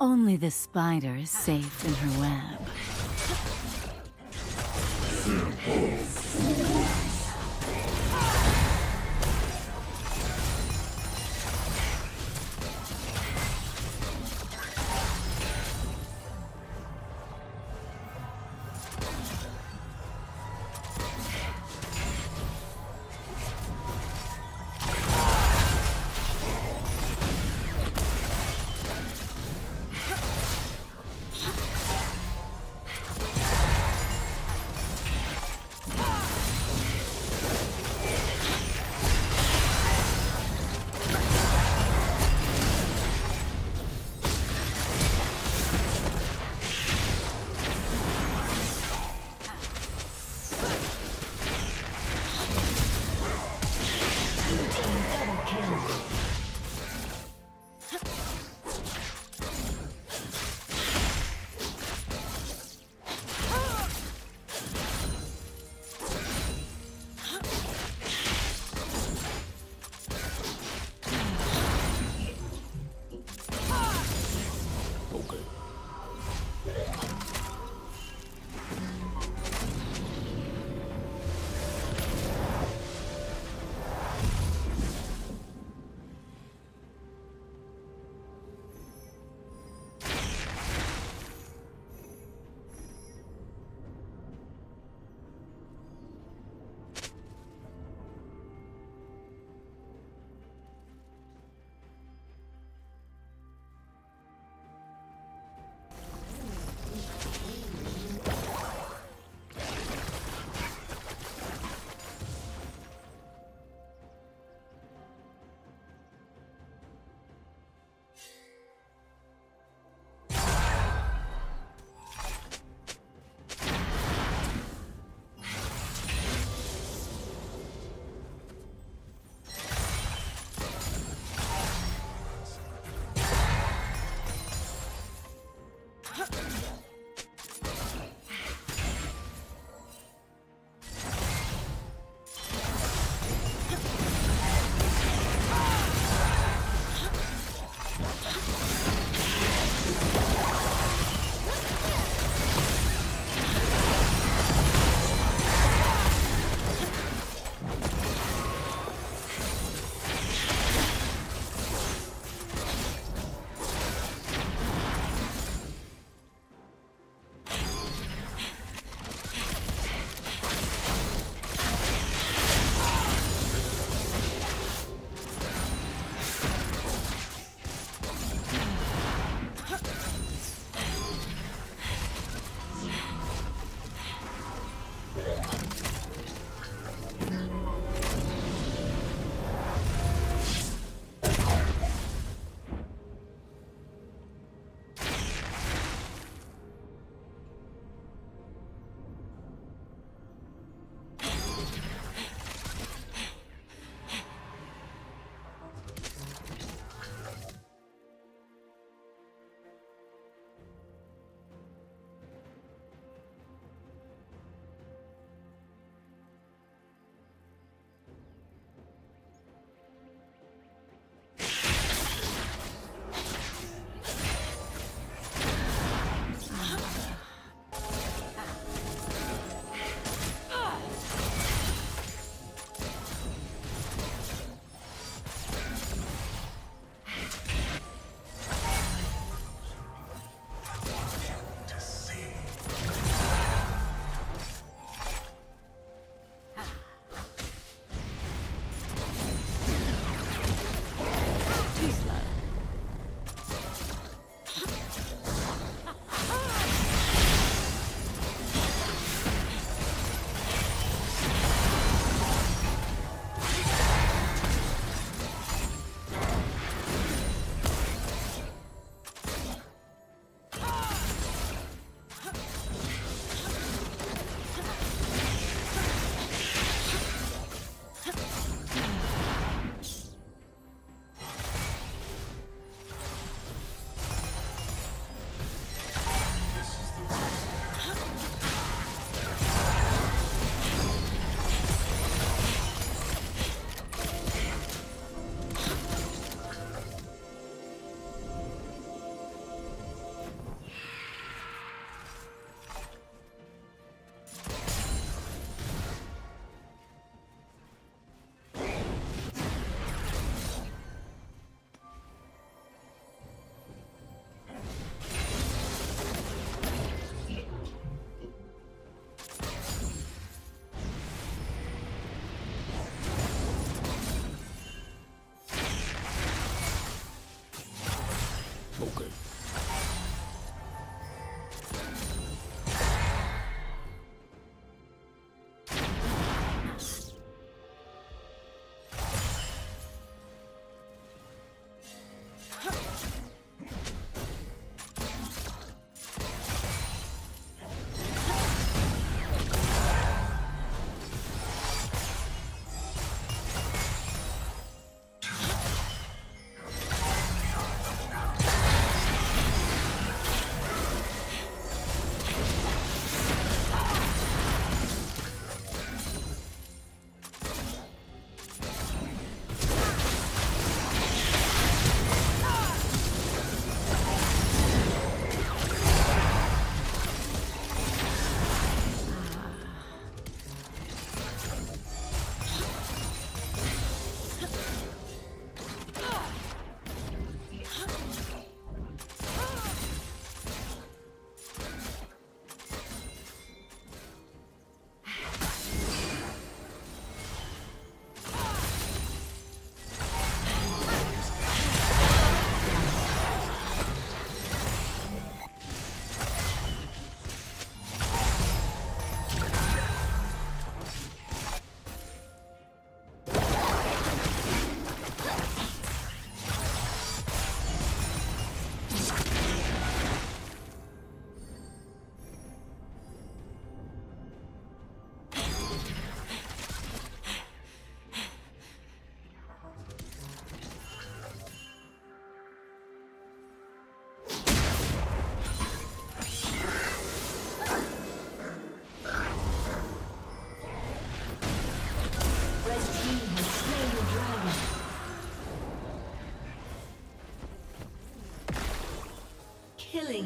Only the spider is safe in her web. Hmm.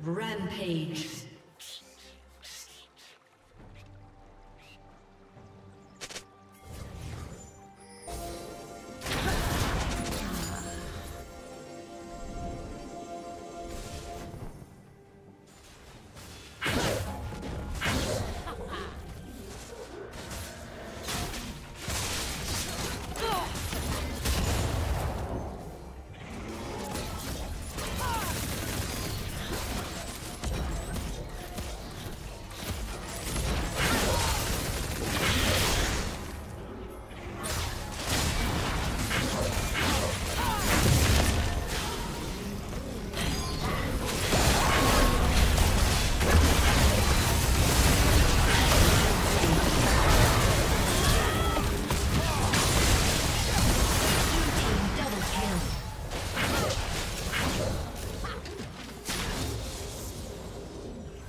Rampage.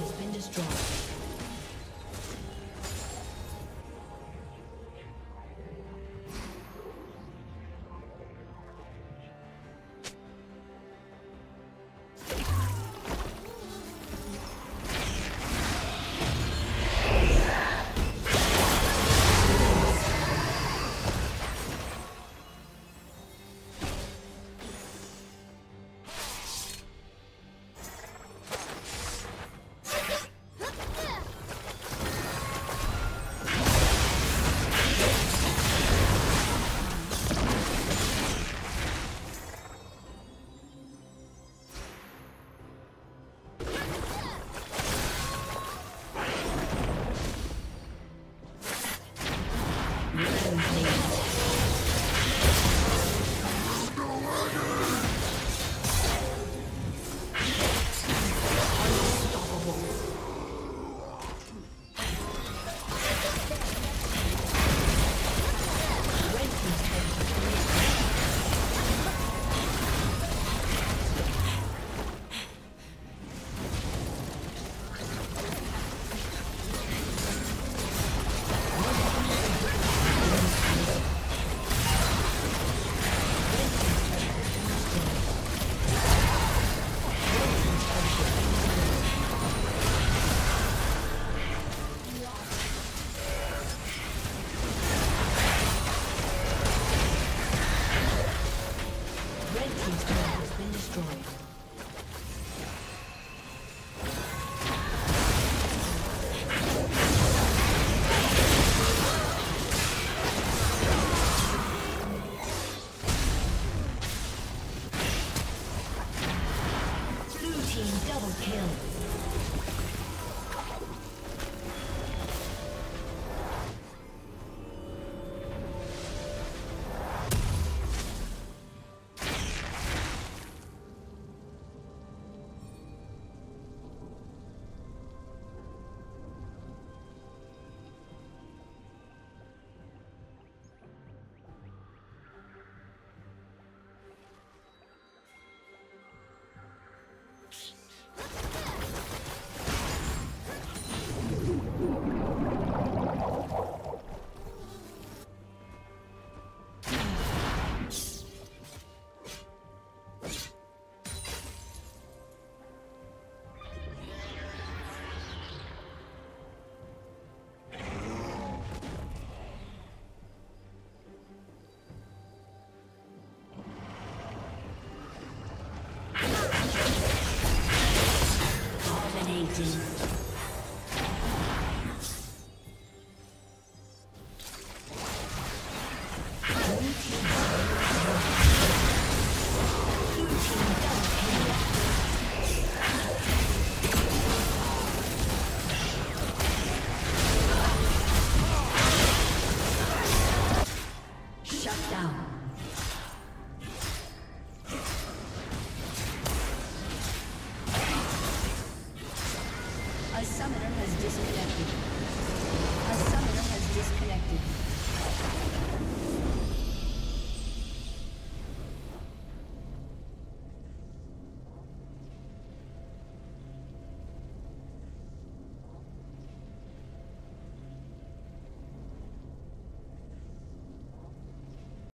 Has been destroyed. Dominating.